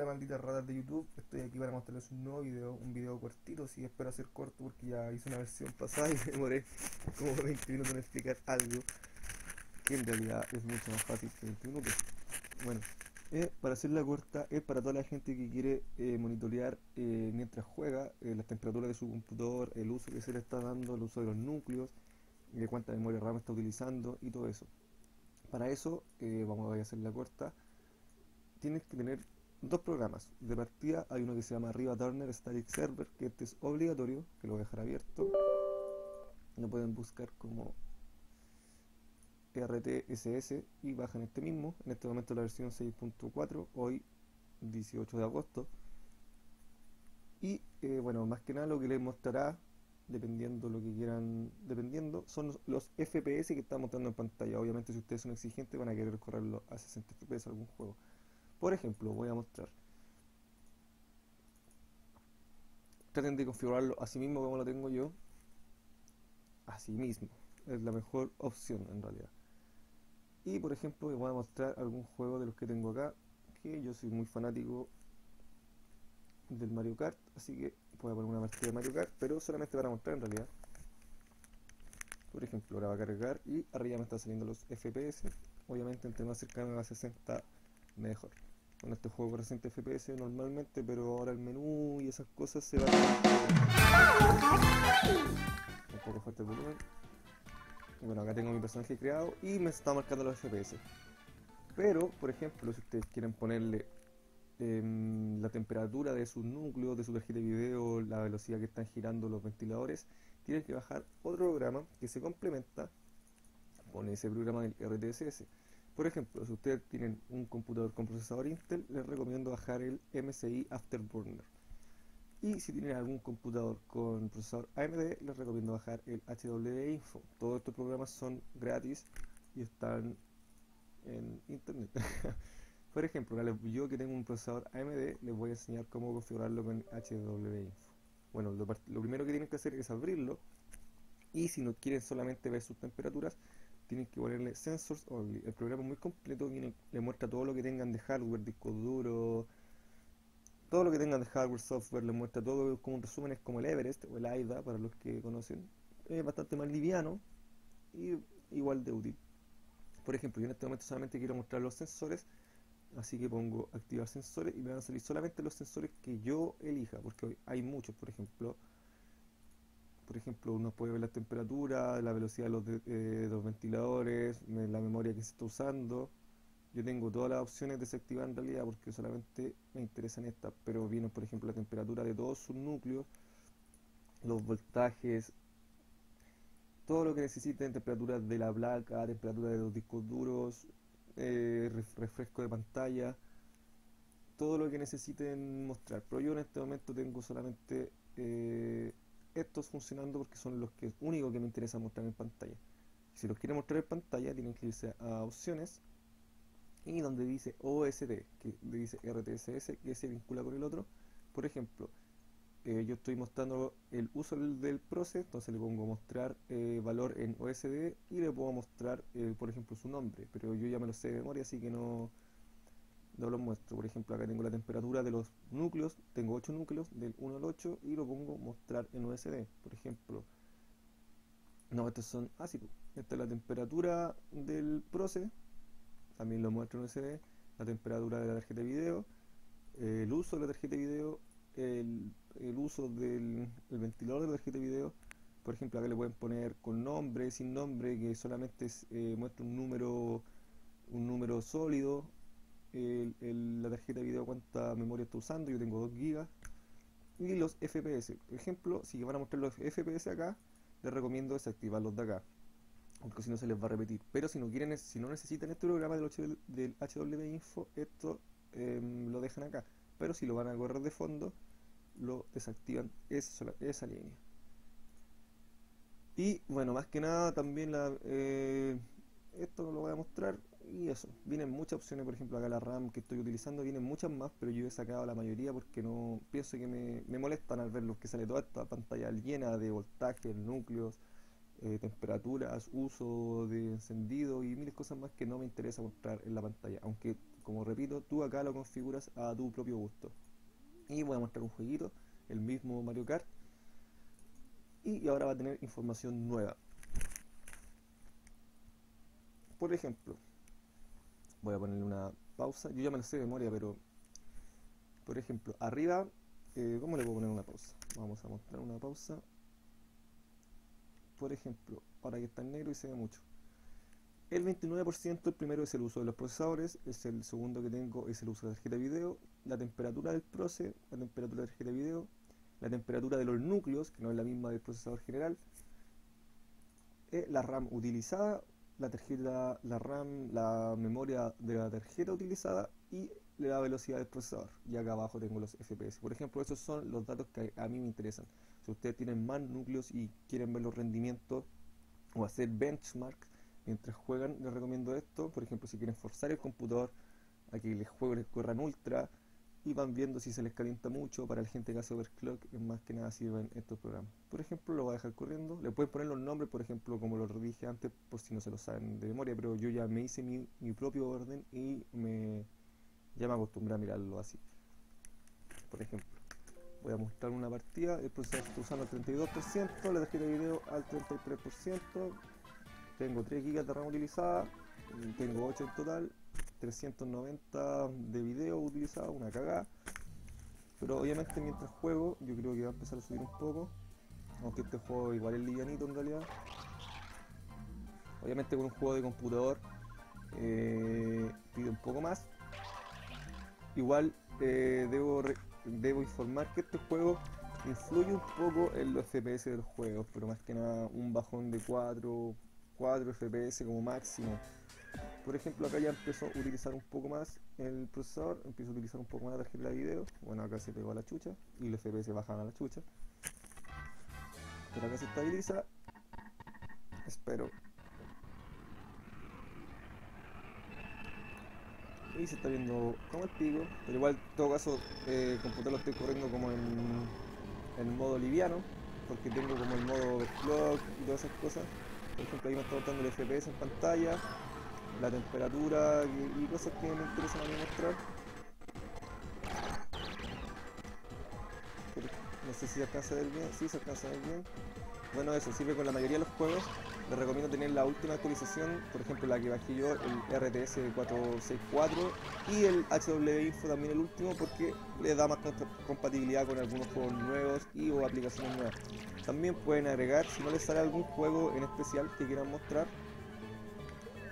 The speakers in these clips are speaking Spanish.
Hola maldita ratas de YouTube, estoy aquí para mostrarles un nuevo video, un video cortito, sí espero hacer corto porque ya hice una versión pasada y me demoré como 20 minutos en explicar algo que en realidad es mucho más fácil que 20 minutos. Bueno, eh, para hacerla corta es para toda la gente que quiere eh, monitorear eh, mientras juega eh, las temperaturas de su computador, el uso que se le está dando, el uso de los núcleos, de cuánta memoria RAM está utilizando y todo eso. Para eso, vamos a hacerla corta, tienes que tener dos programas. De partida hay uno que se llama Riva Turner Static Server, que este es obligatorio, que lo voy a dejar abierto. Lo pueden buscar como RTSS y bajan este mismo. En este momento la versión 6.4, hoy 18 de agosto. Y eh, bueno, más que nada lo que les mostrará, dependiendo lo que quieran, dependiendo, son los, FPS que están mostrando en pantalla. Obviamente si ustedes son exigentes van a querer correrlo a 60 FPS algún juego. Por ejemplo, voy a mostrar. Traten de configurarlo así mismo como lo tengo yo. Así mismo. Es la mejor opción en realidad. Y por ejemplo, voy a mostrar algún juego de los que tengo acá. Que yo soy muy fanático del Mario Kart. Así que voy a poner una partida de Mario Kart. Pero solamente para mostrar en realidad. Por ejemplo, ahora va a cargar y arriba me están saliendo los FPS. Obviamente entre más cercano a 60 mejor. Bueno, este juego por 60 FPS normalmente, pero ahora el menú y esas cosas se van un poco fuerte el volumen. Bueno, acá tengo mi personaje creado y me está marcando los FPS. Pero, por ejemplo, si ustedes quieren ponerle eh, la temperatura de sus núcleos, de su tarjeta de video, la velocidad que están girando los ventiladores, tienen que bajar otro programa que se complementa con ese programa del RTSS. Por ejemplo, si ustedes tienen un computador con procesador Intel, les recomiendo bajar el MSI Afterburner. Y si tienen algún computador con procesador AMD, les recomiendo bajar el HW Info. Todos estos programas son gratis y están en internet. Por ejemplo, yo que tengo un procesador AMD, les voy a enseñar cómo configurarlo con HW Info. Bueno, lo, lo primero que tienen que hacer es abrirlo. Y si no quieren solamente ver sus temperaturas, tienen que ponerle Sensors Only. El programa es muy completo, viene, le muestra todo lo que tengan de hardware, disco duro, todo lo que tengan de hardware, software, le muestra todo como un resumen, es como el Everest o el AIDA para los que conocen. Es bastante más liviano y igual de útil. Por ejemplo, yo en este momento solamente quiero mostrar los sensores, así que pongo activar sensores y me van a salir solamente los sensores que yo elija, porque hay muchos, por ejemplo, por ejemplo, uno puede ver la temperatura, la velocidad de los, eh, los ventiladores, la memoria que se está usando. Yo tengo todas las opciones desactivadas en realidad porque solamente me interesan estas, pero vienen por ejemplo la temperatura de todos sus núcleos, los voltajes, todo lo que necesiten, temperatura de la placa, temperatura de los discos duros, eh, refresco de pantalla, todo lo que necesiten mostrar. Pero yo en este momento tengo solamente eh, estos funcionando porque son los que únicos que me interesa mostrar en pantalla. Si los quieren mostrar en pantalla, tienen que irse a opciones y donde dice OSD, que dice RTSS, que se vincula con el otro. Por ejemplo, eh, yo estoy mostrando el uso del, proceso, entonces le pongo mostrar eh, valor en OSD y le puedo mostrar, eh, por ejemplo, su nombre, pero yo ya me lo sé de memoria, así que no, lo muestro. Por ejemplo, acá tengo la temperatura de los núcleos, tengo 8 núcleos, del 1 al 8, y lo pongo mostrar en USD. Por ejemplo, no, estos son. Ah, esta es la temperatura del proce, también lo muestro en USD. La temperatura de la tarjeta de video, el uso de la tarjeta de video, el, uso del ventilador de la tarjeta de video. Por ejemplo, acá le pueden poner con nombre, sin nombre, que solamente eh, muestra un número un número sólido la tarjeta de video cuánta memoria está usando, yo tengo 2 GB y los FPS. Por ejemplo, si van a mostrar los FPS acá, les recomiendo desactivarlos de acá, porque si no se les va a repetir. Pero si no quieren, si no necesitan este programa del, del HW Info, esto em, lo dejan acá. Pero si lo van a correr de fondo, lo desactivan esa, esa línea. Y bueno, más que nada también la, eh, esto lo voy a mostrar y eso, vienen muchas opciones, por ejemplo acá la RAM que estoy utilizando, vienen muchas más, pero yo he sacado la mayoría porque no pienso que me, me molestan al ver los que sale toda esta pantalla llena de voltajes, núcleos, eh, temperaturas, uso de encendido y miles cosas más que no me interesa mostrar en la pantalla, aunque como repito, tú acá lo configuras a tu propio gusto. Y voy a mostrar un jueguito, el mismo Mario Kart. Y ahora va a tener información nueva. Por ejemplo, voy a ponerle una pausa. Yo ya me lo sé de memoria, pero por ejemplo, arriba, eh, ¿cómo le puedo poner una pausa? Vamos a mostrar una pausa. Por ejemplo, ahora que está en negro y se ve mucho. El 29%, el primero es el uso de los procesadores, es el segundo que tengo es el uso de la tarjeta de video, la temperatura del proce, la temperatura de la tarjeta de video, la temperatura de los núcleos, que no es la misma del procesador general, eh, la RAM utilizada, la tarjeta, la RAM, la memoria de la tarjeta utilizada y la velocidad del procesador. Y acá abajo tengo los FPS. Por ejemplo, esos son los datos que a mí me interesan. Si ustedes tienen más núcleos y quieren ver los rendimientos o hacer benchmarks, mientras juegan, les recomiendo esto. Por ejemplo, si quieren forzar el computador a que les jueguen les corran ultra y van viendo si se les calienta mucho. Para la gente que hace overclock, es más que nada sirven estos programas. Por ejemplo, lo voy a dejar corriendo. Le pueden poner los nombres, por ejemplo, como lo dije antes, por si no se lo saben de memoria. Pero yo ya me hice mi, mi propio orden y me ya me acostumbré a mirarlo así. Por ejemplo, voy a mostrar una partida. El procesador está usando el 32%, la tarjeta de video al 33%. Tengo 3 GB de RAM utilizada, tengo 8 en total, 390 de video utilizado, una cagada. Pero obviamente mientras juego, yo creo que va a empezar a subir un poco. Aunque este juego igual es livianito en realidad. Obviamente con un juego de computador eh, pide un poco más. Igual eh, debo, debo informar que este juego influye un poco en los FPS del juego, pero más que nada un bajón de 4, 4 FPS como máximo. Por ejemplo, acá ya empezó a utilizar un poco más el procesador, empiezo a utilizar un poco más la tarjeta de video. Bueno, acá se pegó a la chucha y los FPS bajan a la chucha. Pero acá se estabiliza. Espero. Y se está viendo como el pico. Pero igual, en todo caso, eh, el computador lo estoy corriendo como en, en modo liviano. Porque tengo como el modo overclock y todas esas cosas. Por ejemplo, ahí me está botando el FPS en pantalla, la temperatura y, cosas que me interesan a mí mostrar. Pero no sé si se alcanza a bien, sí se alcanza a ver bien. Bueno, eso sirve con la mayoría de los juegos. Les recomiendo tener la última actualización, por ejemplo la que bajé yo, el RTS 464 y el HW Info también el último porque le da más compatibilidad con algunos juegos nuevos y o aplicaciones nuevas. También pueden agregar, si no les sale algún juego en especial que quieran mostrar,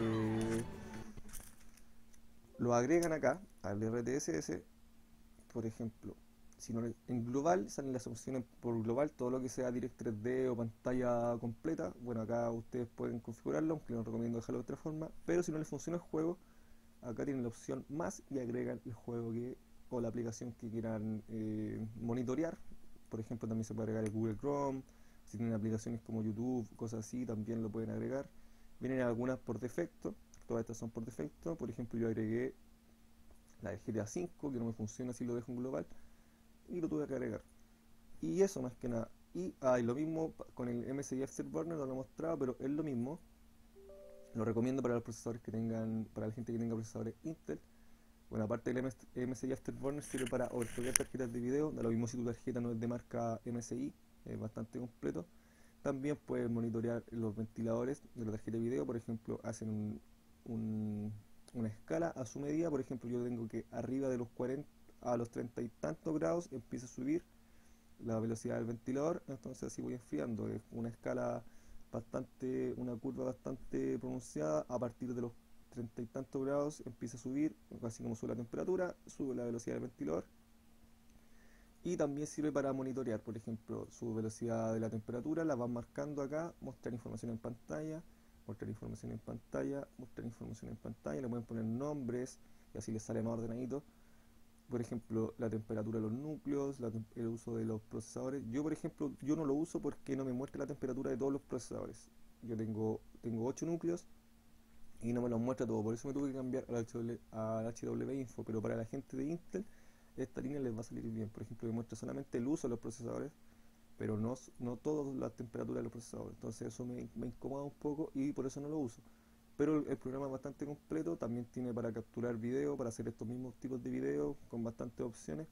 eh, lo agregan acá al RTSS, por ejemplo, si no en global salen las opciones por global, todo lo que sea Direct 3D o pantalla completa. Bueno, acá ustedes pueden configurarlo, aunque les recomiendo dejarlo de otra forma. Pero si no les funciona el juego, acá tienen la opción más y agregan el juego que o la aplicación que quieran eh, monitorear. Por ejemplo, también se puede agregar el Google Chrome. Si tienen aplicaciones como YouTube, cosas así, también lo pueden agregar. Vienen algunas por defecto, todas estas son por defecto. Por ejemplo, yo agregué la de GTA V, que no me funciona si lo dejo en global y lo tuve que agregar. Y eso más que nada. Y hay lo mismo con el MSI Afterburner, no lo he mostrado, pero es lo mismo. Lo recomiendo para los procesadores que tengan, para la gente que tenga procesadores Intel. Bueno, aparte del MSI Afterburner sirve para overclockar tarjetas de video, da lo mismo si tu tarjeta no es de marca MSI, es bastante completo. También puedes monitorear los ventiladores de la tarjeta de video, por ejemplo, hacen una escala a su medida, por ejemplo, yo tengo que arriba de los 40 a los treinta y tantos grados empieza a subir la velocidad del ventilador, entonces así voy enfriando. Es una escala bastante, una curva bastante pronunciada. A partir de los treinta y tantos grados empieza a subir, así como sube la temperatura, sube la velocidad del ventilador. Y también sirve para monitorear, por ejemplo, su velocidad de la temperatura, la van marcando acá, mostrar información en pantalla, mostrar información en pantalla, mostrar información en pantalla, le pueden poner nombres y así les sale más ordenadito por ejemplo, la temperatura de los núcleos, el uso de los procesadores. Yo, por ejemplo, yo no lo uso porque no me muestra la temperatura de todos los procesadores. Yo tengo, tengo 8 núcleos y no me los muestra todo. Por eso me tuve que cambiar al HW, Info. Pero para la gente de Intel, esta línea les va a salir bien. Por ejemplo, me muestra solamente el uso de los procesadores, pero no, no toda la temperatura de los procesadores. Entonces eso me, incomoda un poco y por eso no lo uso pero el, programa es bastante completo, también tiene para capturar video, para hacer estos mismos tipos de videos con bastantes opciones.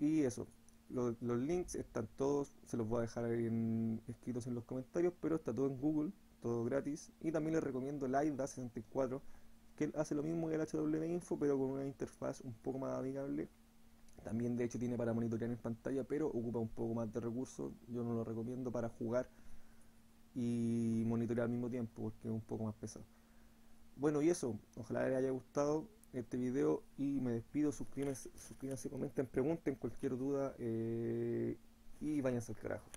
Y eso, los, los links están todos, se los voy a dejar en- escritos en los comentarios, pero está todo en Google, todo gratis. Y también les recomiendo el LiveDA64, que hace lo mismo que el HW Info, pero con una interfaz un poco más amigable. También de hecho tiene para monitorear en pantalla, pero ocupa un poco más de recursos. Yo no lo recomiendo para jugar y monitorear al mismo tiempo, porque es un poco más pesado. Bueno, y eso, ojalá les haya gustado este video y me despido. Suscríbanse, suscríbanse comenten, pregunten cualquier duda eh, y váyanse al carajo.